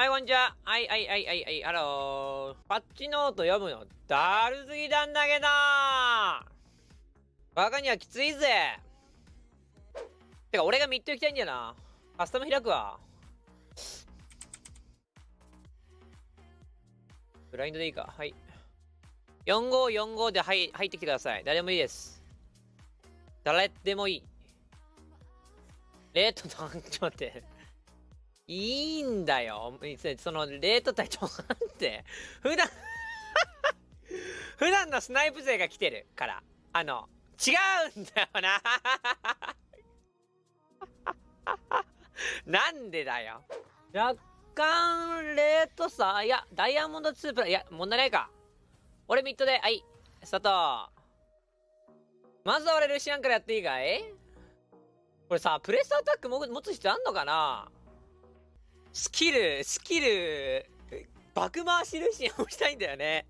はい、こんにちは。はい、はい、はい、はい、はい、ハロー。パッチノート読むの、だるすぎなんだけどバカにはきついぜ。てか、俺がミッド行きたいんだよな。カスタム開くわ。ブラインドでいいか。はい。4545で入入ってきてください。誰でもいいです。誰でもいい。レートと、ちょっと待って。いいんだよ。その、レート隊長なんて、普段 普段のスナイプ勢が来てるから。あの、違うんだよな なんでだよ。若干、レートさ、いや、ダイヤモンド2プラいや、問題ないか。俺ミッドで、はい、スタート。まずは俺ルシアンからやっていいかい？これさ、プレスアタックも持つ必要あんのかな？スキル、スキル、爆回しルシアンをしたいんだよね。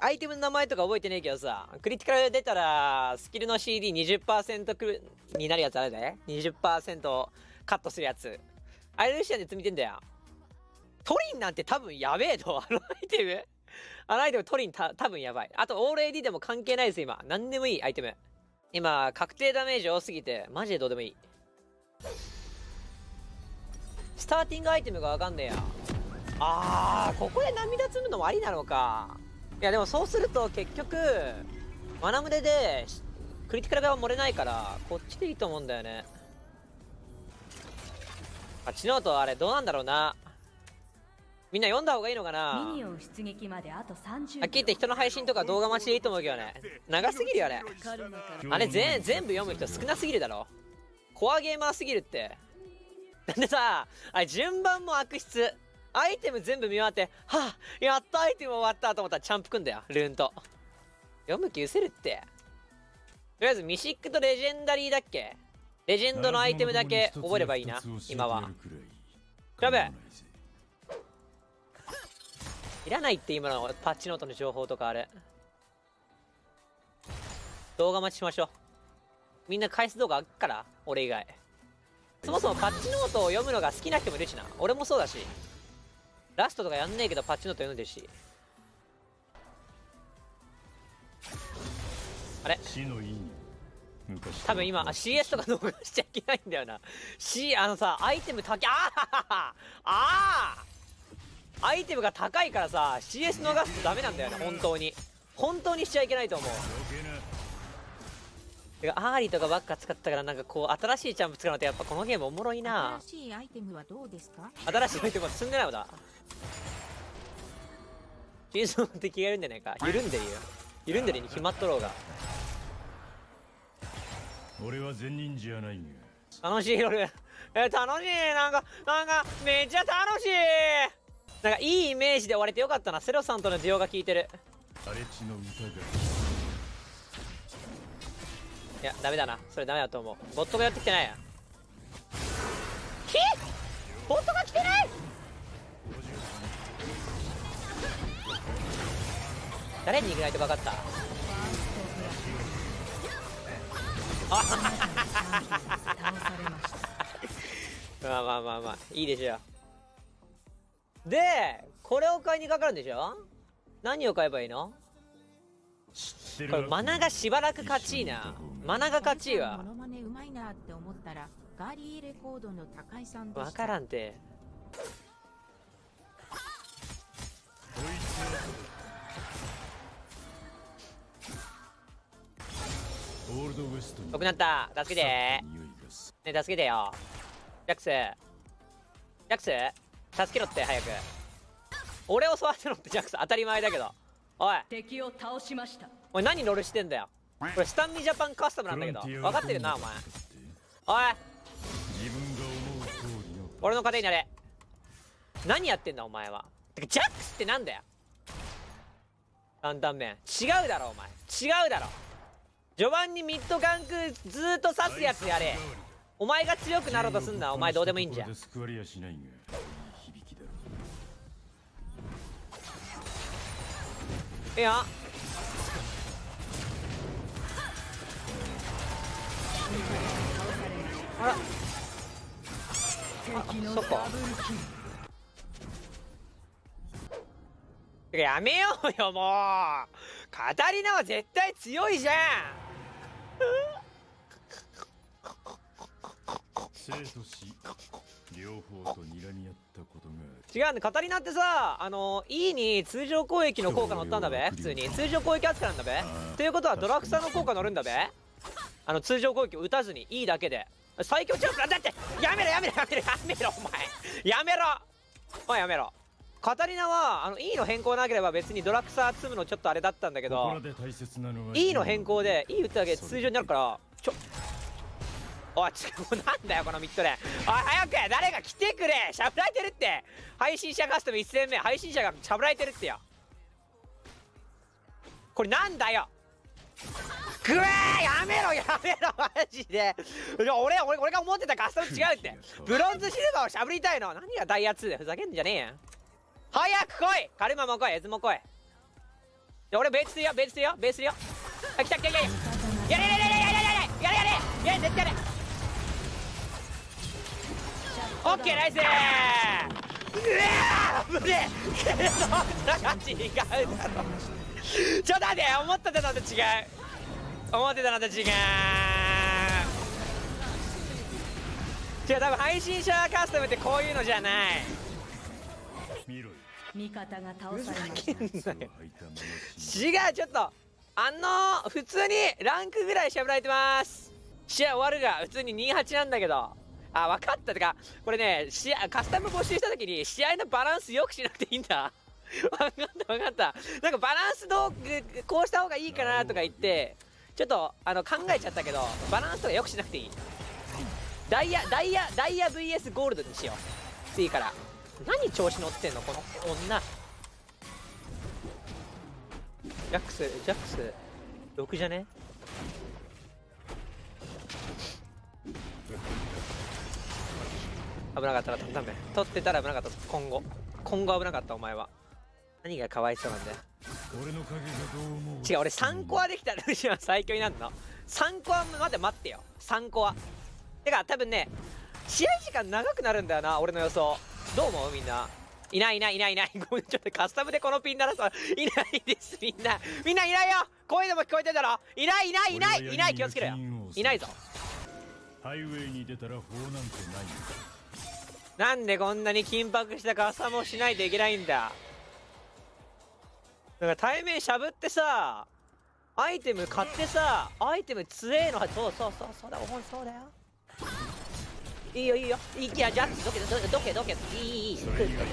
アイテムの名前とか覚えてねえけどさ、クリティカル出たら、スキルの CD20% になるやつあるで ?20% カットするやつ。あれルシアンで積みてんだよ。トリンなんて多分やべえと、あのアイテム。あのアイテムトリンた多分やばい。あと、オール AD でも関係ないです、今。何でもいいアイテム。今、確定ダメージ多すぎて、マジでどうでもいい。スターティングアイテムがわかんねえや。あー、ここで涙積むのもありなのか。いや、でもそうすると結局、マナムデで、クリティカル側漏れないから、こっちでいいと思うんだよね。あ、チノートあれどうなんだろうな。みんな読んだ方がいいのかなミニオン出撃まであと30はっきり言って人の配信とか動画待ちでいいと思うけどね。長すぎるよね。あれ全全部読む人少なすぎるだろ。コアゲーマーすぎるって。でさ、あれ順番も悪質。アイテム全部見終わって、はぁ、やったアイテム終わったと思ったらチャンプくんだよ、ルーンと。読む気失せるって。とりあえずミシックとレジェンダリーだっけ？レジェンドのアイテムだけ覚えればいいな、今は。クラブいらないって今のパッチノートの情報とかあれ。動画待ちしましょう。みんな返す動画あっから、俺以外。そもそもパッチノートを読むのが好きな人もいるしな。俺もそうだし。ラストとかやんねえけどパッチノート読んでるし。あれ？多分今 CS とか逃しちゃいけないんだよな。C あのさアイテム高いあああアイテムが高いからさ CS 逃すとダメなんだよね本当に。本当にしちゃいけないと思うてかアーリとかばっか使ったからなんかこう新しいチャンプ使うのってやっぱこのゲームおもろいな。新しいアイテムはどうですか？新しいアイテムは積んでないのだ真相の敵がいるんじゃないか。緩んでるよ。緩んでるに決まっとろうが。俺は善人じゃないん楽しい夜え楽しい。なんかなんかめっちゃ楽しい。なんかいいイメージで終われてよかったな。セロさんとの需要が効いてる。荒れ地の歌がいやダメだな。それダメだと思う。ボットがやってきてないや。ひボットが来てない！誰にイグナイトかかった？あ まあまあまあまあいいでしょでこれを買いにかかるんでしょ？何を買えばいいの？これマナがしばらく勝ちいな。マナが勝ちいわ。モノマネうまいなって思ったらガーリーレコードの高井さんわからんて。よくなった助けて。ね助けてよ。ジャックス。ジャックス。助けろって早く。俺を育てろってジャックス。当たり前だけど。おい。敵を倒しましたおい何ロールしてんだよ。これスタンミジャパンカスタムなんだけど。分かってるなお前。おい。俺の糧になれ。何やってんだお前は。てかジャックスってなんだよ。担々麺違うだろお前。違うだろ。序盤にミッドガンクずーっと刺すやつやれ。お前が強くなろうとすんなお前どうでもいいんじゃいやあらあそっか。てかやめようよもう。カタリナは絶対強いじゃん生と死両方と睨み合ったことが違うんだ。カタリナってさあの E に通常攻撃の効果乗ったんだべ？普通に。通常攻撃扱いなんだべ？ということはドラクサの効果乗るんだべ？あの通常攻撃を打たずに E だけで。最強チャンプだだって。やめろやめろやめろやめろお前。やめろ。お前やめろ。カタリナはあの E の変更なければ別にドラクサ積むのちょっとあれだったんだけど E の変更で E 打っただけで通常になるからちょおいちょなんだよこのミッドレーン。おい早く誰か来てくれ。しゃぶられてるって。配信者カスタム1戦目。配信者がしゃぶられてるってよ。これなんだよぐえーやめろやめろマジで。俺俺俺が思ってたカスタム違うって。ブロンズシルバーをしゃぶりたいの。何がダイヤ2でふざけんじゃねえや。早く来い。カルマも来い。エズも来い。で俺ベースするよ。ベースするよ。ベースするよ。あ来た来た来た。やれやれやれやれやれやれやれやれやれ絶対やれオッケーナイスうわー危ねえそんな感じ違うだろちょっと待って思ってたのと違う思ってたのと違う。違う多分配信者カスタムってこういうのじゃない。見ろよ。味方が倒されましふざけんなよ靴を履いた違うちょっとあのー、普通にランクぐらいしゃぶられてます。試合終わるが普通に28なんだけど。あ分かったてかこれね試合カスタム募集した時に試合のバランスよくしなくていいんだ。分かった分かった。なんかバランスどうこうした方がいいかなとか言ってちょっとあの考えちゃったけどバランスとかよくしなくていい。ダイヤダイヤダイヤ VS ゴールドにしよう。次から。何調子乗ってんの？この女。ジャックスジャックス6じゃね？危なかったらダメ取ってたら危なかった。今後。今後危なかったお前は。何がかわいそうなんだよ。違う俺3コアできたらルシアン最強になるの？3コアまで待ってよ。3コア。てか多分ね試合時間長くなるんだよな俺の予想。どう思う？みんな。いないいないいないいない。ごめんちょっとカスタムでこのピン鳴らす。わいないですみんな。みんないないよ。声でも聞こえてんだろ。いないいないいない。いない気をつけろよ。いないぞ。ハイウェイに出たら法なんてないんだなんでこんなに緊迫したカスタムをしないといけないんだなんか対面しゃぶってさアイテム買ってさアイテム強えのはそうそうそうそうだほんそうだよ。いいよいいよ。いいやジャックどけどけどけどけいいいいいい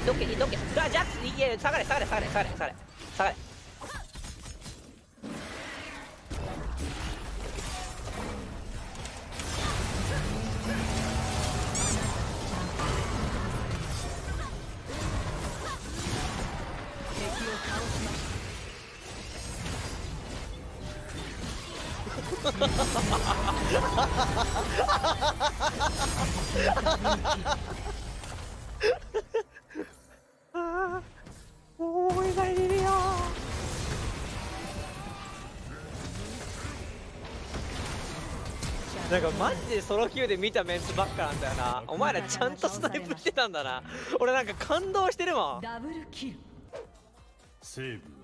どけどけジャックいいや下がれ下がれ下がれ下がれ下がれ下がれああ思いがいるよなんかマジでソロ Q で見たメンツばっかなんだよな。お前らちゃんとスナイプしてたんだな。俺なんか感動してるもん。ダブルキル。西部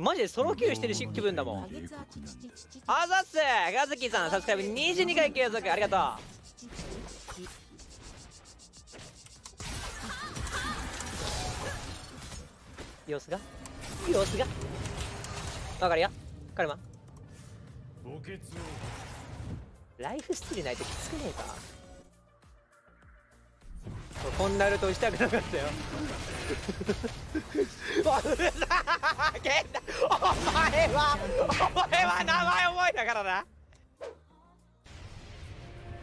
マジでソロ Q してるし気分だもん。あざっす。ガズキさんサブスクライブ22回継続ありがとう。様子が？様子が？わかるよ。カルマライフスティルないときつくねえかこんなるとしたくなかったよ。ふざけんなお前はお前は名前覚えたからな。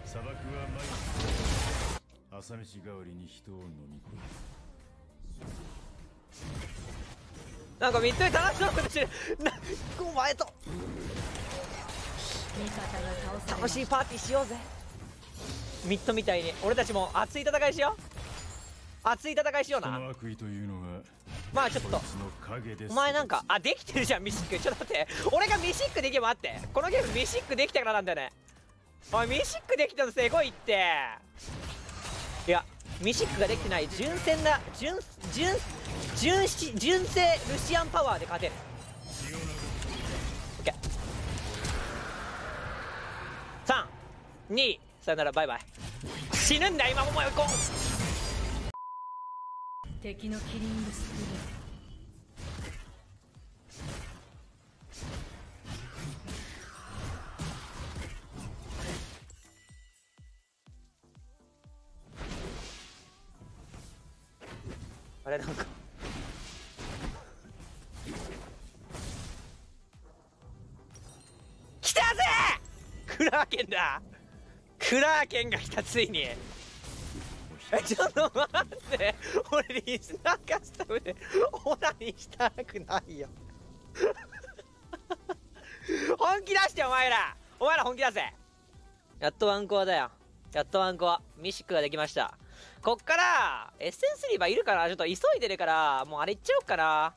砂漠は毎日朝飯代わりに人を飲み込む。なんかミッドで楽しそうかもしれんなお前と楽しいパーティーしようぜ。ミッドみたいに俺たちも熱い戦いしよう。熱い戦いしような。悪意というのがまあちょっとお前なんかあできてるじゃんミシック。ちょっと待って。俺がミシックできれば待って。このゲームミシックできたからなんだよね。おいミシックできたのすごいって。いやミシックができてない純正な純純純純正ルシアンパワーで勝てる。オッケー。32さよならバイバイ。死ぬんだ今ももよこ敵のキリングスプレーあれなんか。来たぜ!クラーケンだ!クラーケンが来たついに。えちょっと待って。俺リスナーカスタムでオナにしたくないよ。本気出してお前ら。お前ら本気出せ。やっとワンコアだよ。やっとワンコア。ミシックができました。こっからエッセンスリーバーいるからちょっと急いでるからもうあれいっちゃおうかな。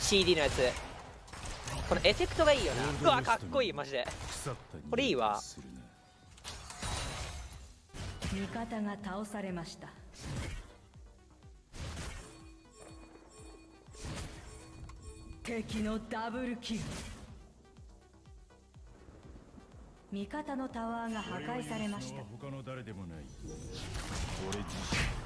CD のやつ。このエフェクトがいいよな。うわかっこいいマジで。これいいわ。味方が倒されました。敵のダブルキル。味方のタワーが破壊されました。俺を許すのは他の誰でもない。俺自身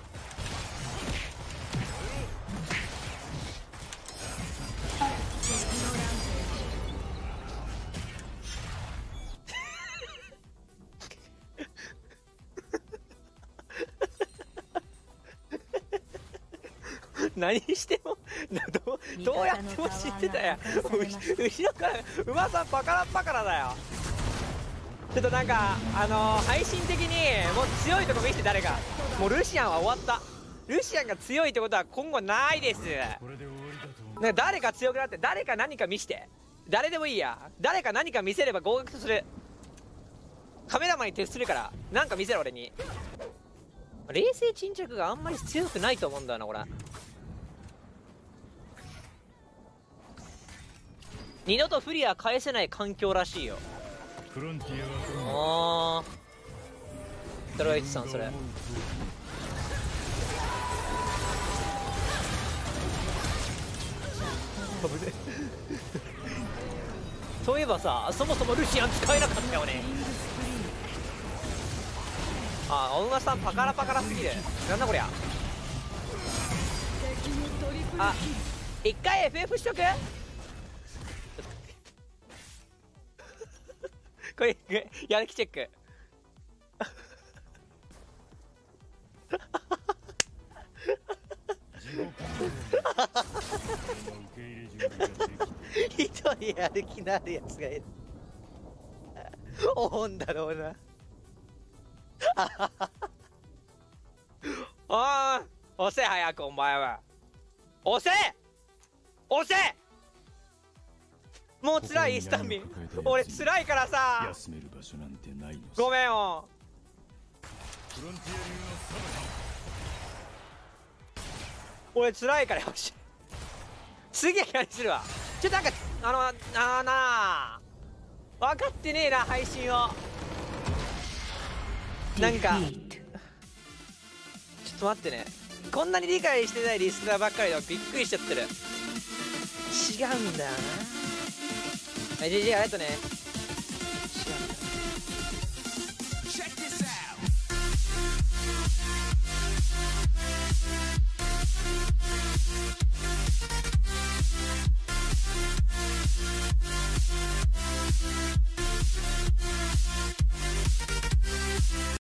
何しても どうどうやっても知ってたよ味方のタワーが破壊されました。後ろから馬さんパカラッパカラだよちょっとなんかあのー配信的にもう強いとこ見せて誰かもうルシアンは終わったルシアンが強いってことは今後ないですな誰か強くなって誰か何か見して誰でもいいや誰か何か見せれば合格するカメラマンに徹するからなんか見せろ俺に冷静沈着があんまり強くないと思うんだよなこれ二度とフリア返せない環境らしいよ。あー。ドライチさんそれ。そういえばさそもそもルシアン使えなかったよね。あお馬さんパカラパカラすぎる。なんだこりゃ。あ一回 FF しとく？これやる気チェック。一人やる気のあるやつがいる。おんだろうな。ああ押せ早くお前は。押せ！押せもう辛いスタミン。俺辛いからさ。休める場所なんてないのさごめんよ。俺辛いからよし。次は何するわ。ちょっとなんかあのあーなあ分かってねえな配信を。なんかちょっと待ってね。こんなに理解してないリスナーばっかりでびっくりしちゃってる。違うんだよなはい GG ありがとうね。